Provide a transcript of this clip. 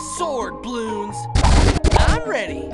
sword, Bloons! I'm ready!